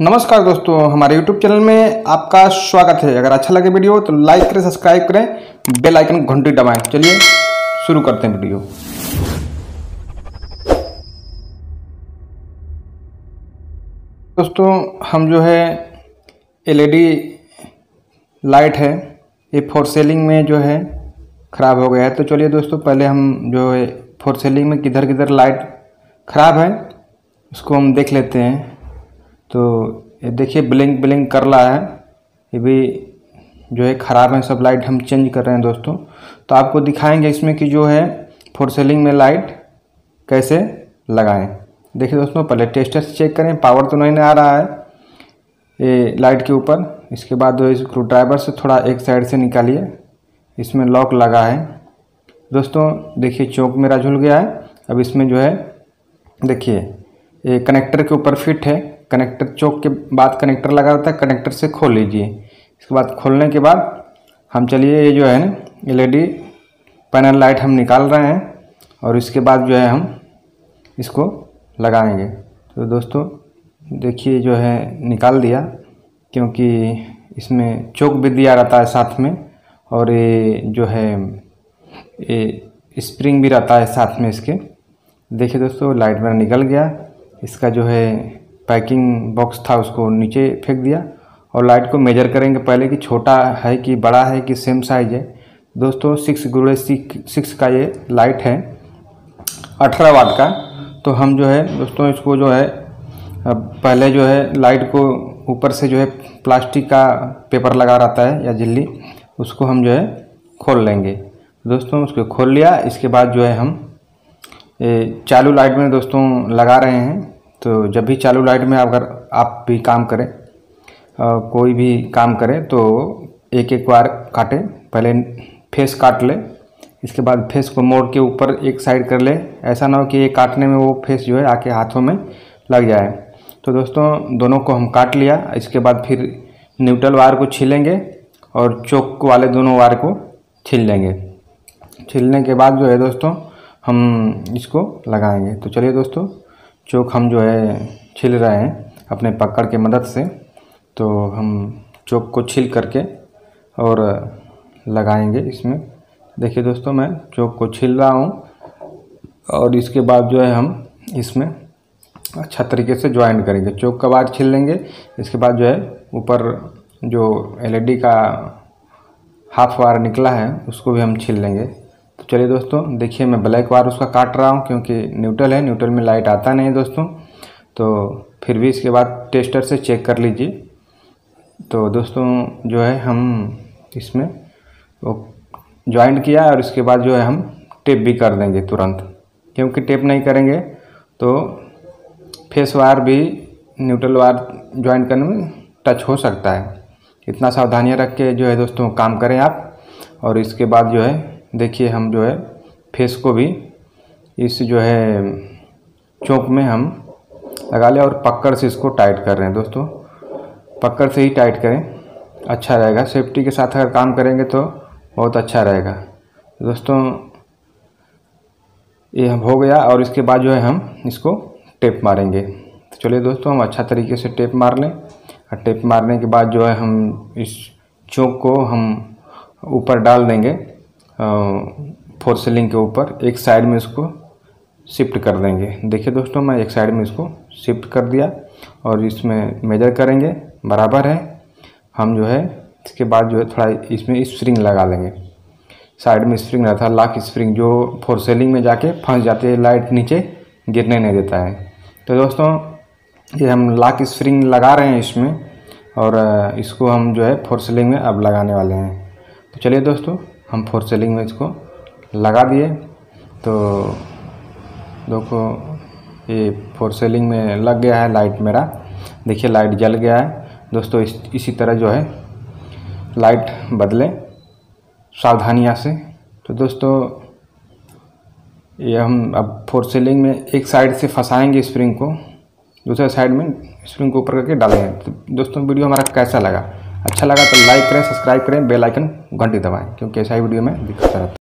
नमस्कार दोस्तों, हमारे YouTube चैनल में आपका स्वागत है। अगर अच्छा लगे वीडियो तो लाइक करें सब्सक्राइब करें बेल आइकन घंटी दबाएँ। चलिए, शुरू करते हैं वीडियो। दोस्तों, हम जो है एलईडी लाइट है। ये फोर सेलिंग में जो है, ख़राब हो गया है। तो चलिए दोस्तों, पहले हम जो है फोर सेलिंग में किधर किधर लाइट ख़राब है, उसको हम देख लेते हैं। तो ये देखिए ब्लिंक ब्लिंक कर रहा है। ये भी जो है ख़राब है, सब लाइट हम चेंज कर रहे हैं दोस्तों। तो आपको दिखाएँगे इसमें कि जो है फोर सेलिंग में लाइट कैसे लगाएँ। देखिए दोस्तों, पहले टेस्टर से चेक करें पावर तो नहीं आ रहा है ये लाइट के ऊपर। इसके बाद जो स्क्रू ड्राइवर से थोड़ा एक साइड से निकालिए, इसमें लॉक लगा है। दोस्तों, देखिए चौक मेरा झुल गया है। अब इसमें जो है, देखिए, ये कनेक्टर के ऊपर फिट है। कनेक्टर चौक के बाद कनेक्टर लगा रहता है कनेक्टर से खोल लीजिए। इसके बाद खोलने के बाद हम चलिए, ये जो है ना एलईडी पैनल लाइट हम निकाल रहे हैं और इसके बाद जो है हम इसको लगाएँगे। तो दोस्तों, देखिए, जो है, निकाल दिया, क्योंकि इसमें चौक भी दिया रहता है साथ में और ये जो है, ये स्प्रिंग भी रहता है साथ में इसके। देखिए दोस्तों लाइट मेरा निकल गया। इसका जो है पैकिंग बॉक्स था उसको नीचे फेंक दिया और लाइट को मेजर करेंगे पहले कि छोटा है कि बड़ा है कि सेम साइज़ है। दोस्तों सिक्स गुड़े सिक्स का ये लाइट है, अठारह वाट का। तो हम जो है, दोस्तों, इसको जो है पहले जो है लाइट को ऊपर से जो है प्लास्टिक का पेपर लगा रहता है या झिल्ली, उसको हम जो है खोल लेंगे। दोस्तों, उसको खोल लिया, इसके बाद जो है हम चालू लाइट में दोस्तों लगा रहे हैं। तो जब भी चालू लाइट में अगर आप भी काम करें आ, कोई भी काम करें तो एक एक बार काटें। पहले फेस काट ले इसके बाद फेस को मोड़ के ऊपर एक साइड कर ले। ऐसा ना हो कि ये काटने में वो फेस जो है आके हाथों में लग जाए। तो दोस्तों दोनों को हम काट लिया। इसके बाद फिर न्यूट्रल वायर को छीलेंगे और चौक वाले दोनों वायर को छील लेंगे। छीलने के बाद जो है दोस्तों हम इसको लगाएँगे। तो चलिए दोस्तों चौक हम जो है छिल रहे हैं अपने पकड़ के मदद से तो हम चौक को छील करके और लगाएँगे इसमें। देखिए दोस्तों, मैं चौक को छिल रहा हूँ और इसके बाद जो है हम इसमें अच्छा तरीके से ज्वाइन करेंगे। चौक का बाद छिल लेंगे, इसके बाद जो है ऊपर जो एलईडी का हाफ़ वायर निकला है, उसको भी हम छील लेंगे। तो चलिए दोस्तों, देखिए मैं ब्लैक वायर उसका काट रहा हूँ क्योंकि न्यूट्रल है न्यूट्रल में लाइट आता नहीं है दोस्तों। तो फिर भी इसके बाद टेस्टर से चेक कर लीजिए। तो दोस्तों जो है हम इसमें वो ज्वाइंट किया और इसके बाद जो है हम टेप भी कर देंगे तुरंत। क्योंकि टेप नहीं करेंगे तो फेस वायर भी न्यूट्रल वायर ज्वाइंट करने में टच हो सकता है। इतना सावधानियाँ रख के जो है दोस्तों काम करें आप और इसके बाद जो है देखिए हम जो है, फेस को भी इस जो है, चौक में हम लगा लें और पकड़ से इसको टाइट कर रहे हैं दोस्तों। पकड़ से ही टाइट करें अच्छा रहेगा। सेफ्टी के साथ अगर काम करेंगे तो बहुत अच्छा रहेगा। दोस्तों, ये हो गया और इसके बाद जो है हम इसको टेप मारेंगे। तो चलिए दोस्तों, हम अच्छा तरीके से टेप मार लें। और टेप मारने के बाद जो है हम इस चौक को हम ऊपर डाल देंगे। फोर सीलिंग के ऊपर एक साइड में इसको शिफ्ट कर देंगे। देखिए दोस्तों, मैं एक साइड में इसको शिफ्ट कर दिया और इसमें मेजर करेंगे। बराबर है। हम जो है, इसके बाद जो है थोड़ा इसमें स्प्रिंग लगा लेंगे। साइड में स्प्रिंग रहता है लाक स्प्रिंग जो फोर सेलिंग में जाके फंस जाते हैं लाइट नीचे गिरने नहीं देता है। तो दोस्तों, ये हम लाक स्प्रिंग लगा रहे हैं इसमें और इसको हम जो है फोर सेलिंग में अब लगाने वाले हैं। तो चलिए दोस्तों हम फोर सेलिंग में इसको लगा दिए। तो देखो ये फोर सेलिंग में लग गया है लाइट मेरा। देखिए लाइट जल गया है। दोस्तों इस, इसी तरह जो है लाइट बदलें सावधानियाँ से। तो दोस्तों ये हम अब फोर सेलिंग में एक साइड से फंसाएँगे स्प्रिंग को। दूसरे साइड में स्प्रिंग को ऊपर करके डालेंगे। तो दोस्तों वीडियो हमारा कैसा लगा? अच्छा लगा तो लाइक करें सब्सक्राइब करें बेल आइकन घंटी दबाएँ, क्योंकि ऐसा ही वीडियो में दिखाता रहता